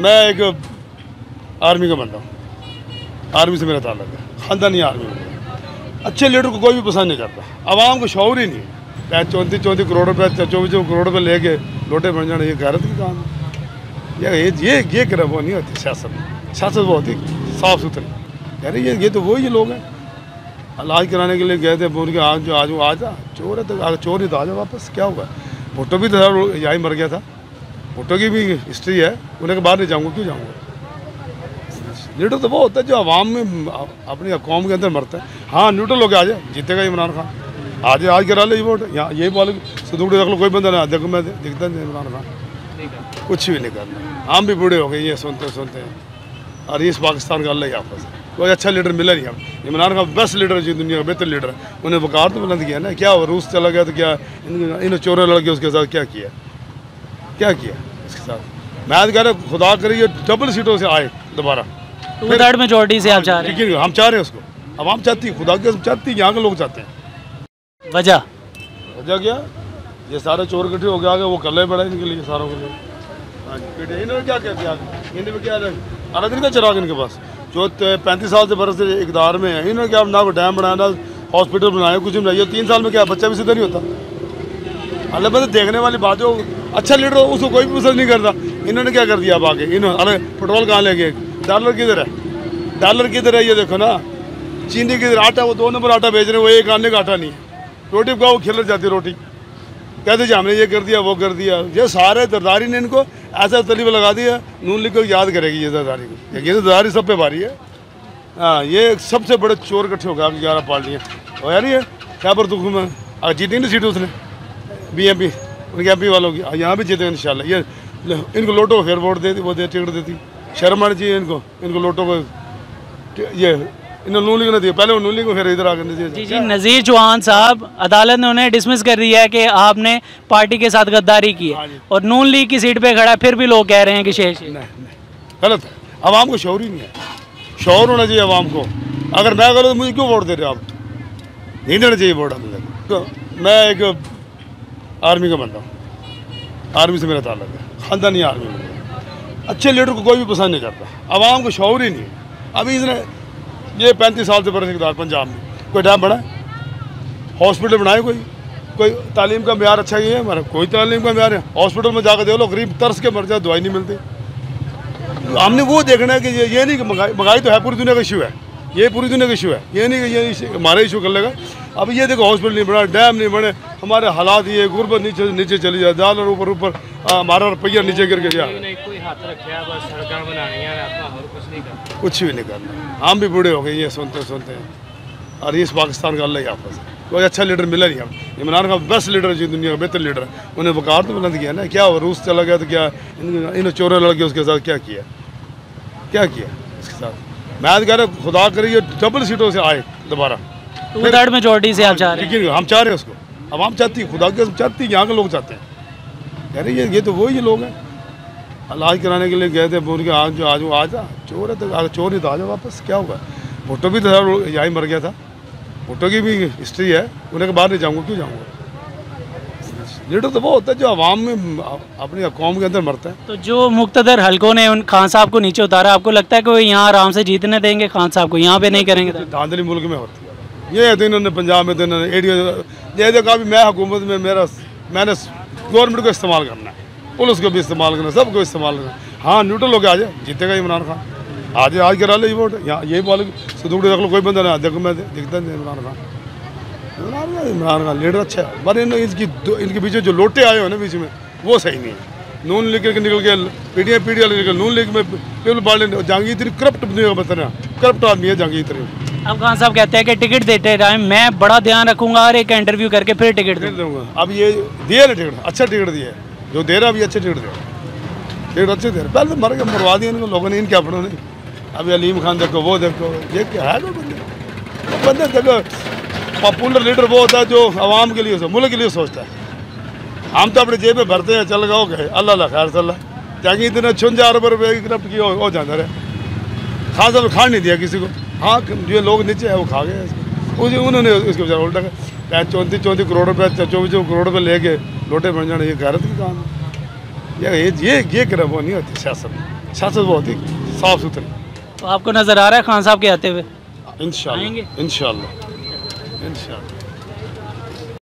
मैं एक आर्मी का बंदा हूँ। आर्मी से मेरा ताल्लुक है। खानदानी आर्मी में। अच्छे लीडर को कोई भी पसंद नहीं करता। आवाम को शौर ही नहीं है। चौंतीस चौंतीस करोड़ रुपये चौबीस करोड़ रुपये लेके लोटे बन जाना, ये गैरत की काम है। ये ये ये कर वो नहीं होती सियासत। में सियासत वो होती साफ़ सुथरी यार ये ये तो वही लोग हैं। इलाज कराने के लिए गए थे बोल के आज जो आज वो आ जा। चोर है तो चोर नहीं तो आ जा वापस। क्या हुआ? भुट्टो भी तो यहाँ मर गया था। भुट्टो की भी हिस्ट्री है, उन्हें बाहर नहीं जाऊँगा, क्यों जाऊँगा? लीडर तो वो होता है जो आवाम में अपनी कौम के अंदर मरता है। हाँ न्यूट्रल होकर आ जाए, जीतेगा इमरान खान। आज आज गिरा ले वोट यहाँ यही बोले सदूड़ी रख लो, कोई बंदा ना, देखो मैं दिखता नहीं इमरान खान। कुछ भी नहीं करना। हम भी बूढ़े हो गए, ये सुनते सुनते और इस पाकिस्तान का अल्लाह आपस कोई अच्छा लीडर मिला नहीं हम। इमरान खान बेस्ट लीडर जो दुनिया का, बेहतर लीडर है। उन्हें वकार तो बुलंद किया ना, क्या रूस चला गया तो क्या इन चोरों लड़के उसके साथ क्या किया? क्या किया? इसके साथ। मैं कह रहा खुदा करिए डबल सीटों से आए दोबारा। थर्ड मेजोरिटी से आप चाह रहे लेकिन हम चाह रहे हैं उसको। अब हम चाहती है खुदा के चाहती है यहाँ के लोग चाहते हैं। हैं वजह? वजह क्या? ये सारे चोर इकट्ठे हो गए आगे वो कल पड़ा इनके लिए सारों के लिए। हाँ इन्होंने क्या कर दिया आगे क्या अलग दिन का चिराग इनके पास। जो पैंतीस साल से बरस से इकदार में है इन्होंने क्या ना डैम बनाया ना हॉस्पिटल बनाया कुछ भी बनाया। तीन साल में क्या बच्चा भी सीधा नहीं होता? अल्लाह बंद देखने वाली बात जो अच्छा लीडर हो, उसको कोई भी पसंद नहीं करता। इन्होंने क्या कर दिया अब आगे? इन्होंने अरे, पेट्रोल कहाँ ले गए डॉलर किधर है? डॉलर किधर है? ये देखो ना। चीनी किधर? आटा, वो दो नंबर आटा बेच रहे हैं, वो एक आने का आटा नहीं है। रोटी का वो खिलर जाती रोटी। कहते जी, हमने ये कर दिया, वो कर दिया। ये सारे दरदारी ने इनको ऐसा तलीब लगा दिया, नून लीग को याद करेगी ये दरदारी को। ये दरदारी सब पे भारी है। हाँ ये सबसे बड़े चोर इकट्ठे हो गए आपकी ग्यारह पार्टियाँ। हो यार ये? क्या पर दुख में अगर जीती नहीं सीट उसने? बी एम पी उनके एम पी वालों की। यहाँ भी जीते इन ये इनको लोटो फिर वोट दे वो दे टिकट देती शर्म आनी चाहिए इनको इनको लोटो को। ये इन्होंने नून लीग ने दिया। पहले वो नून लीग को फिर इधर आकर नहीं जी जी नज़ीर चौहान साहब अदालत ने उन्हें डिसमिस कर दिया है कि आपने पार्टी के साथ गद्दारी की हाँ। है और नून लीग की सीट पे खड़ा फिर भी लोग कह रहे हैं कि नहीं गलत आवाम को शौर ही नहीं है। शौर होना चाहिए आवाम को। अगर मैं गलत मुझे क्यों वोट दे रहे हो आप? नहीं देना चाहिए वोट अपने तो मैं एक आर्मी का बंदा हूँ। आर्मी से मेरा ताल्लुक है। खानदानी आर्मी में अच्छे लीडर को कोई भी पसंद नहीं करता। आवाम को शौर ही नहीं अभी इसने ये पैंतीस साल से बरस इकदार पंजाब में। कोई डैम बना हॉस्पिटल बनाए कोई? कोई तालीम का मैार अच्छा ही है? हमारा कोई तालीम का मैार है। हॉस्पिटल में जाकर देख लो, गरीब तरस के मर जाए, दवाई नहीं मिलती। हमने वो देखना है कि ये ये नहीं कि महँगाई महँगाई तो है, पूरी दुनिया का इशू है। ये पूरी दुनिया का इशू है। ये नहीं ये हमारा इशू कर लेगा। अब ये देखो हॉस्पिटल नहीं बना डैम नहीं बने हमारे हालात ये गुर्बत नीचे नीचे चली जाए डॉलर ऊपर ऊपर हमारा रुपया नीचे गिर के जाए कुछ भी नहीं करना। हम भी बूढ़े हो गए ये सुनते सुनते हैं। और इस पाकिस्तान का अल्लाह आपस कोई अच्छा लीडर मिला नहीं हम इमरान खान बेस्ट लीडर जी दुनिया का बेहतर लीडर है। उन्हें वकार तो बुलंद किया ना क्या रूस चला गया तो क्या इन चोरे लड़के उसके साथ क्या किया? क्या किया उसके साथ? मैं कह रहा खुदा करिए डबल सीटों से आए दोबारा। टू थर्ड मेजोरिटी से आप चाह रहे हैं? हम चाह रहे हैं उसको। अब हम चाहती है खुदा के चाहती है यहाँ के लोग चाहते हैं। कह रहे ये ये तो वही लोग हैं। इलाज कराने के लिए गए थे बोल के आज जो आज वो आ जा। चोर है तो अगर चोर नहीं तो आ जा वापस। क्या हुआ भुट्टो भी तो यहाँ ही मर गया था। भुट्टो की भी हिस्ट्री है। उन्हें बाहर नहीं जाऊँगा क्यों जाऊँगा? लीडर तो वो होता है जो आवाम में अपनी कौम के अंदर मरता है। तो जो मुख्तर हलकों ने उन खान साहब को नीचे उतारा आपको लगता है कि वो यहाँ आराम से जीतने देंगे खान साहब को यहाँ पे नहीं करेंगे? तो धांधली मुल्क में होती है। ये तो इन्होंने पंजाब में तो इन्होंने एरिया ये देखा भी मैं हुकूमत में मेरा मैंने गवर्नमेंट को इस्तेमाल करना है पुलिस को भी इस्तेमाल करना सबको इस्तेमाल करना है। न्यूट्रल होकर आ जाए जीतेगा इमरान खान। आज आज गिरा ले वोट यहाँ यही बोले सदूड़ी रख लो कोई बंदा ना देखो मैं दिखता नहीं इमरान खान। इमरान खान लीडर अच्छा है पर इन इनकी इनके पीछे जो लोटे आए हो ना बीच में वो सही नहीं है नून लीग के निकल के पीटीआई पीटीआई निकल नून लीग में पीपल पार्टी जहांगीर इतनी करप्ट का बताना करप्ट आदमी है जहांगीर इतनी अब खान साहब कहते हैं कि टिकट देते टाइम मैं बड़ा ध्यान रखूँगा और एक इंटरव्यू करके फिर टिकट दूँगा अब ये दिए ना टिकट अच्छा टिकट दिया जो दे रहा अभी अच्छे टिकट दे। टिकट अच्छे दे रहे पहले मर गए मरवा दिया इनको लोगों ने इनके अपनों ने अभी अलीम खान देखो वो देखो ये क्या है बंदे बंदे देखो पॉपुलर लीडर वो होता है जो आवाम के लिए मुल्क के लिए सोचता है। हम तो अपनी जेब में भरते हैं चल गए गए। अल्लाह अल्लाह खैर सल्ला। जाएँगे इतने छुंजा अरब रुपये की करप्ट की हो, जाता रहे। खान साहब ने खान नहीं दिया किसी को। हाँ जो लोग नीचे है वो खा गए। उस- उन्होंने उसके बेचारा उल्टा कर चौंतीस चौंतीस करोड़ रुपये चौबीस चौबीस करोड़ रुपये लेके लोटे बन जाना ये गैरत की काम है ये ये ये ये कर वो नहीं होती सियासत। सियासत बहुत ही साफ़ सुथरी। तो आपको नज़र आ रहा है खान साहब के आते हुए? इन आएँगे? इन इन